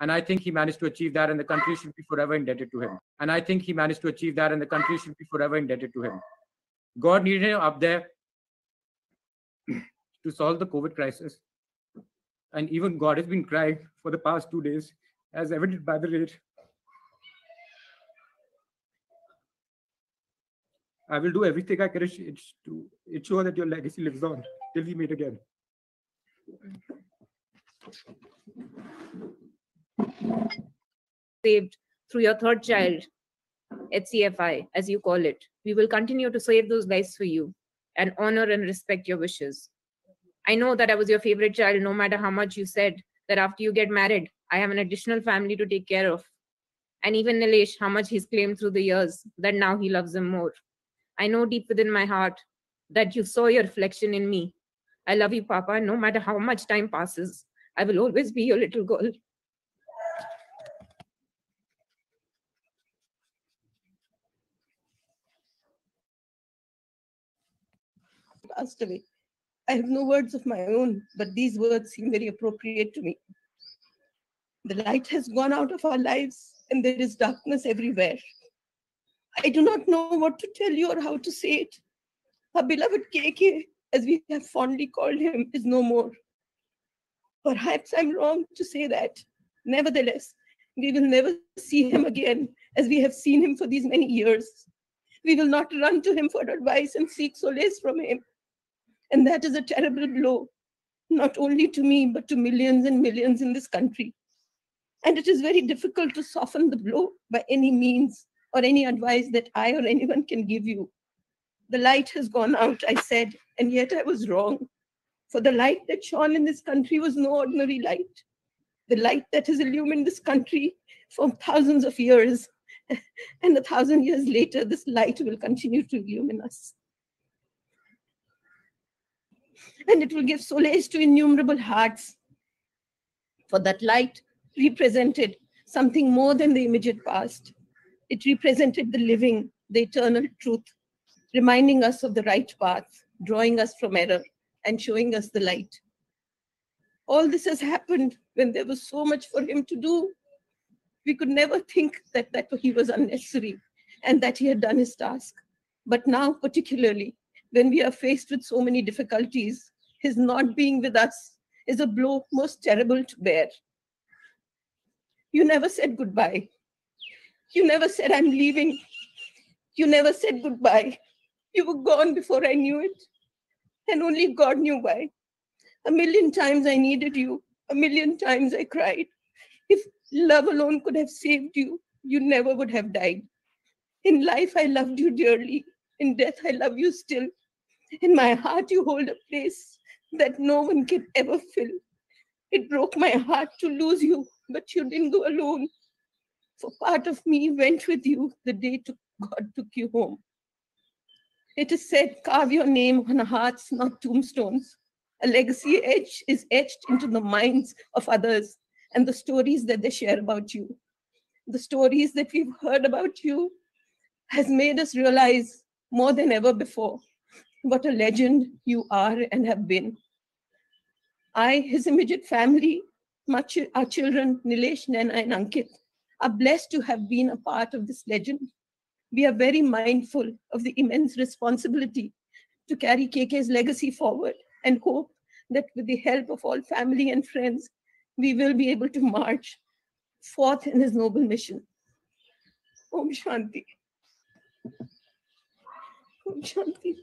And I think he managed to achieve that, and the country should be forever indebted to him. And I think he managed to achieve that, and the country should be forever indebted to him. God needed him up there to solve the COVID crisis. And even God has been crying for the past two days, as evident by the rate. I will do everything I can to ensure that your legacy lives on till we meet again. Saved through your third child, HCFI, as you call it. We will continue to save those lives for you and honor and respect your wishes. I know that I was your favorite child, no matter how much you said that after you get married, I have an additional family to take care of. And even Nilesh, how much he's claimed through the years that now he loves him more. I know deep within my heart that you saw your reflection in me. I love you, Papa. No matter how much time passes, I will always be your little girl. Passed away. I have no words of my own, but these words seem very appropriate to me. The light has gone out of our lives, and there is darkness everywhere. I do not know what to tell you or how to say it. Our beloved KK, as we have fondly called him, is no more. Perhaps I'm wrong to say that. Nevertheless, we will never see him again as we have seen him for these many years. We will not run to him for advice and seek solace from him. And that is a terrible blow, not only to me, but to millions and millions in this country. And it is very difficult to soften the blow by any means or any advice that I or anyone can give you. The light has gone out, I said, and yet I was wrong. For the light that shone in this country was no ordinary light. The light that has illumined this country for thousands of years. And a thousand years later, this light will continue to illumine us. And it will give solace to innumerable hearts. For that light represented something more than the immediate past. It represented the living, the eternal truth, reminding us of the right path, drawing us from error, and showing us the light. All this has happened when there was so much for him to do. We could never think that, that he was unnecessary and that he had done his task. But now, particularly, when we are faced with so many difficulties, his not being with us is a blow most terrible to bear. You never said goodbye. You never said, I'm leaving. You never said goodbye. You were gone before I knew it. And only God knew why. A million times I needed you. A million times I cried. If love alone could have saved you, you never would have died. In life, I loved you dearly. In death, I love you still. In my heart, you hold a place that no one can ever fill. It broke my heart to lose you, but you didn't go alone. For part of me went with you the day to God took you home. It is said, carve your name on hearts, not tombstones. A legacy etch is etched into the minds of others and the stories that they share about you. The stories that we've heard about you has made us realize more than ever before what a legend you are and have been. I, his immediate family, much, our children, Nilesh, Naina, and Ankit, are blessed to have been a part of this legend. We are very mindful of the immense responsibility to carry KK's legacy forward and hope that with the help of all family and friends, we will be able to march forth in his noble mission. Om Shanti. Om Shanti.